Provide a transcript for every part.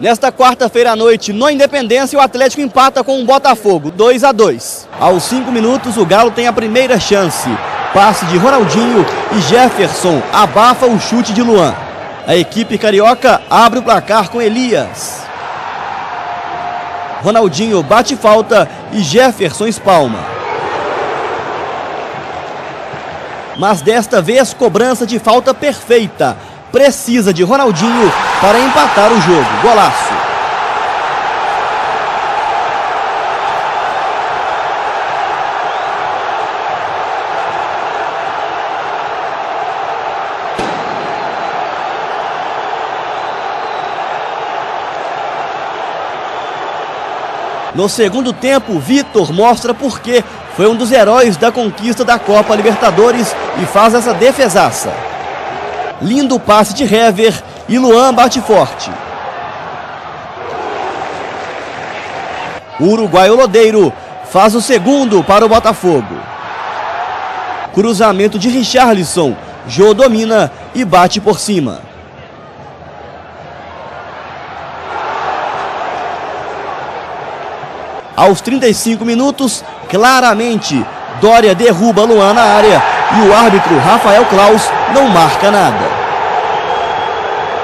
Nesta quarta-feira à noite, no Independência, o Atlético empata com o Botafogo, 2 a 2. Aos 5 minutos, o Galo tem a primeira chance. Passe de Ronaldinho e Jefferson abafa o chute de Luan. A equipe carioca abre o placar com Elias. Ronaldinho bate falta e Jefferson espalma. Mas desta vez, cobrança de falta perfeita. Precisa de Ronaldinho para empatar o jogo. Golaço. No segundo tempo, Vitor mostra por que foi um dos heróis da conquista da Copa Libertadores e faz essa defesaça. Lindo passe de Hever e Luan bate forte. O uruguaio Lodeiro faz o segundo para o Botafogo. Cruzamento de Richarlison. Jô domina e bate por cima. Aos 35 minutos, claramente, Dória derruba Luan na área e o árbitro Rafael Klaus não marca nada.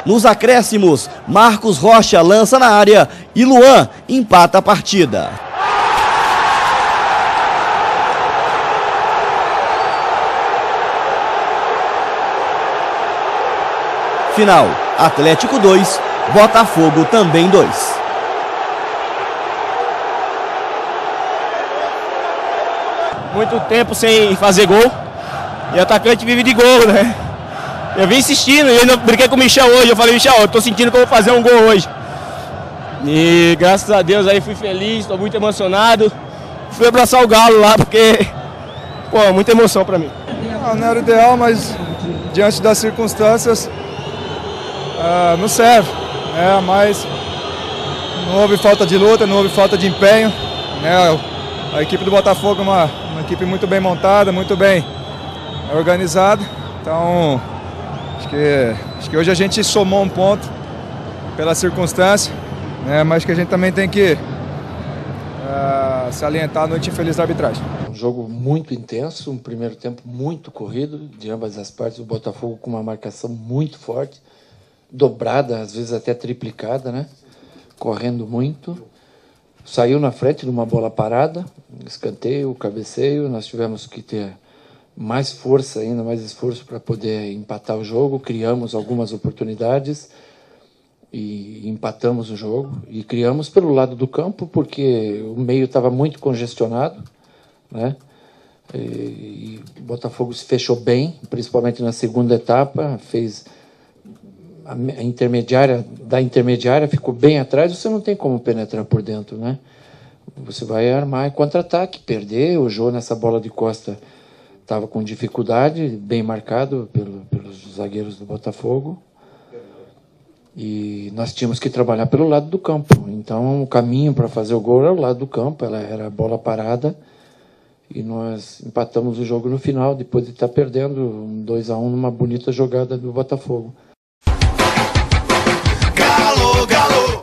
Nos acréscimos, Marcos Rocha lança na área e Luan empata a partida. Final: Atlético 2, Botafogo também 2. muito tempo sem fazer gol. E atacante vive de gol, né? Eu vim insistindo, e eu brinquei com o Michel hoje. Eu falei, Michel, eu tô sentindo que eu vou fazer um gol hoje. E graças a Deus aí fui feliz, estou muito emocionado. Fui abraçar o Galo lá, porque, pô, muita emoção para mim. Não, não, era ideal, mas diante das circunstâncias, uh, não serve. Né? Mas não houve falta de luta, não houve falta de empenho. Né? A equipe do Botafogo é uma, uma equipe muito bem montada, muito bem organizada. Então, acho que, acho que hoje a gente somou um ponto pela circunstância, né? mas que a gente também tem que uh, salientar a noite infeliz da arbitragem. Um jogo muito intenso, um primeiro tempo muito corrido de ambas as partes. O Botafogo com uma marcação muito forte, dobrada, às vezes até triplicada, né? Correndo muito saiu na frente de uma bola parada, escanteio, cabeceio, nós tivemos que ter mais força ainda, mais esforço para poder empatar o jogo, criamos algumas oportunidades e empatamos o jogo e criamos pelo lado do campo porque o meio estava muito congestionado, né? E, Botafogo se fechou bem, principalmente na segunda etapa, fez a intermediária da intermediária ficou bem atrás, você não tem como penetrar por dentro, né? Você vai armar contra-ataque, perder. O Jô nessa bola de costa estava com dificuldade, bem marcado pelo, pelos zagueiros do Botafogo. E nós tínhamos que trabalhar pelo lado do campo. Então o caminho para fazer o gol era o lado do campo, ela era bola parada. E nós empatamos o jogo no final, depois de estar tá perdendo um 2 a 1 um, numa bonita jogada do Botafogo. Galo, galo.